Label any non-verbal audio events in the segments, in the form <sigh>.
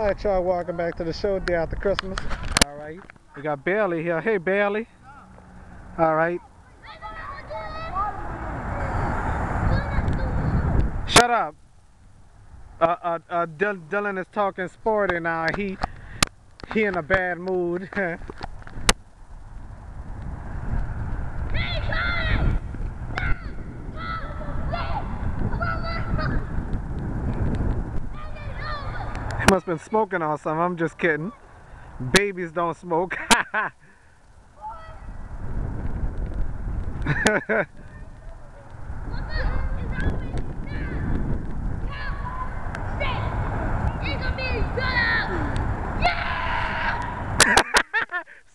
All right, y'all, welcome back to the show day after Christmas. All right, we got Bailey here. Hey, Bailey. All right. Shut up. Uh, uh, uh, Dylan is talking sporty now. He, he in a bad mood. <laughs> must have been smoking on something. I'm just kidding. Babies don't smoke. <laughs>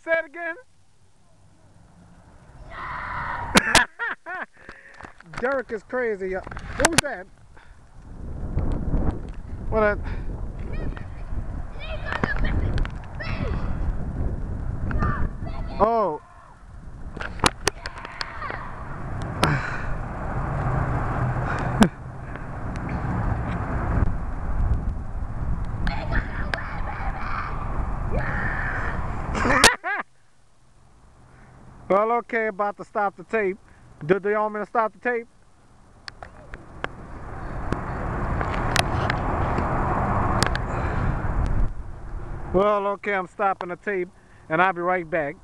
Say it again. <laughs> Derek is crazy. What was that? What a... Oh. <laughs> well, okay, about to stop the tape. Do, they you want me to stop the tape? Well, okay, I'm stopping the tape, and I'll be right back.